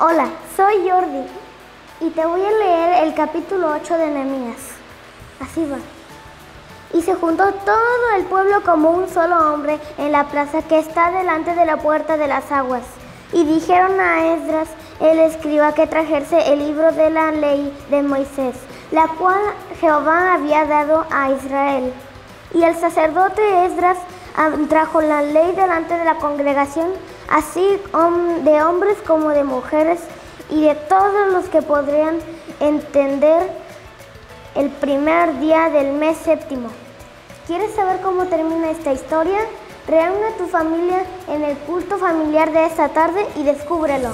Hola, soy Jordi y te voy a leer el capítulo 8 de Nehemías. Así va. Y se juntó todo el pueblo como un solo hombre en la plaza que está delante de la puerta de las aguas. Y dijeron a Esdras, el escriba, que trajese el libro de la ley de Moisés, la cual Jehová había dado a Israel. Y el sacerdote Esdras trajo la ley delante de la congregación, así de hombres como de mujeres y de todos los que podrían entender el primer día del mes séptimo. ¿Quieres saber cómo termina esta historia? Reúne a tu familia en el culto familiar de esta tarde y descúbrelo.